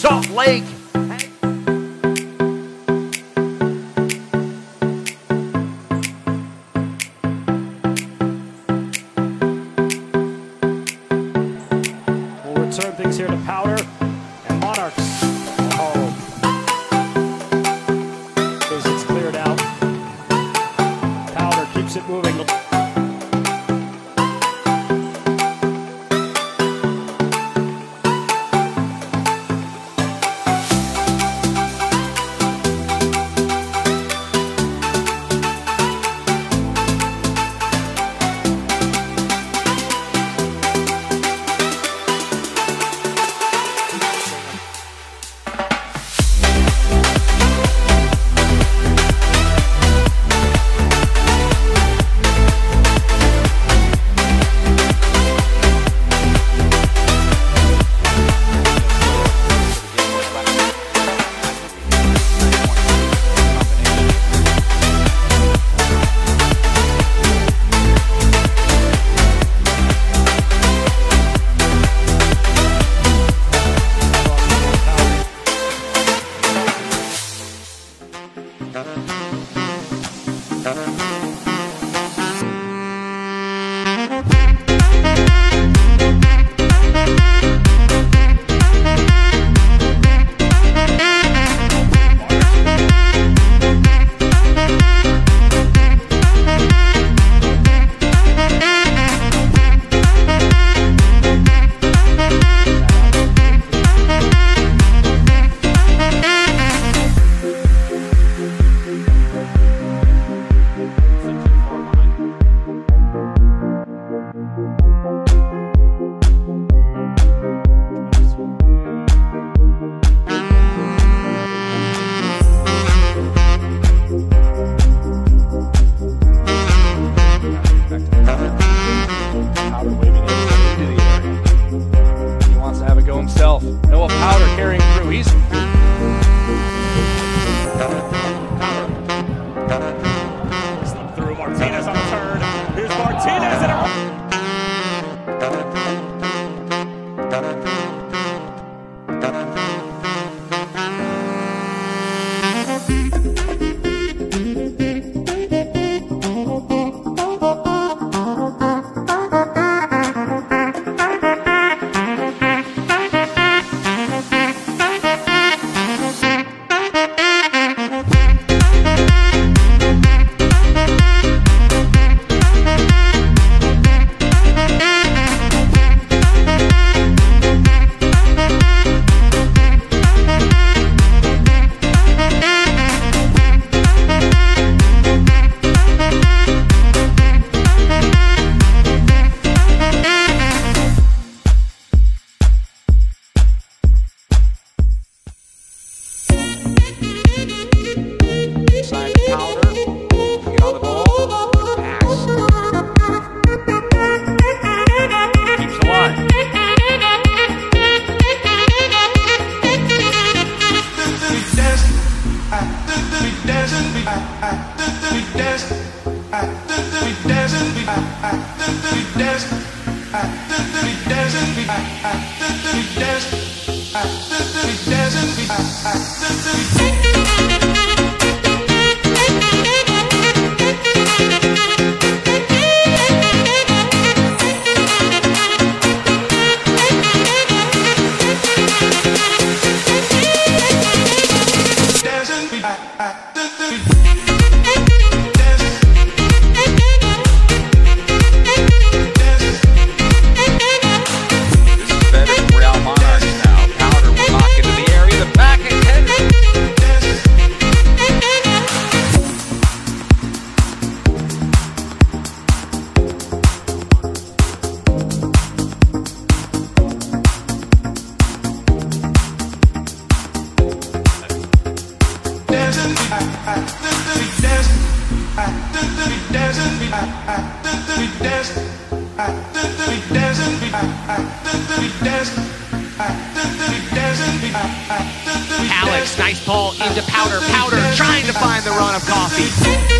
Salt Lake. We'll return things here to Powder and Monarchs. Oh. It's cleared out. Powder keeps it moving. dance. Alex, nice ball into powder, powder, trying to find the run of Coffey.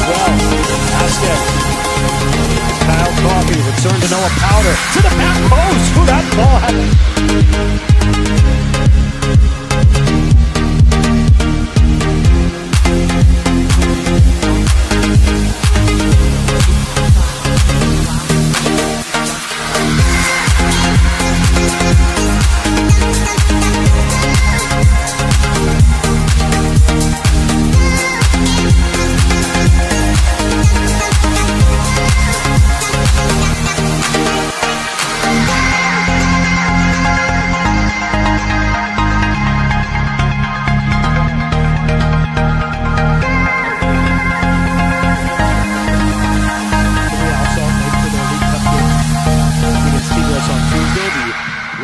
As well. Vasquez. Kyle Coffey return to Noah Powder to the back post. Who that ball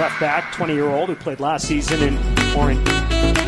left back, 20 year old, who played last season in or in